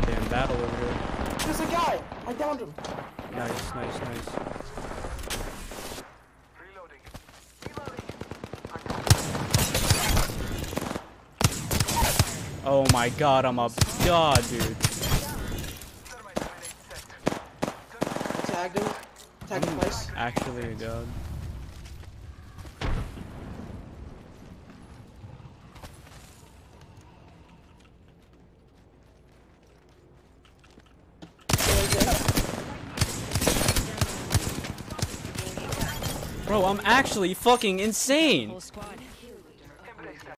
goddamn battle over here. There's a guy! I downed him! Nice, nice, nice. Reloading. Reloading. Oh my god, I'm a god, dude. Thermite grenade set. Tagged him. Tagged him twice. Actually a god. Bro, I'm actually fucking insane!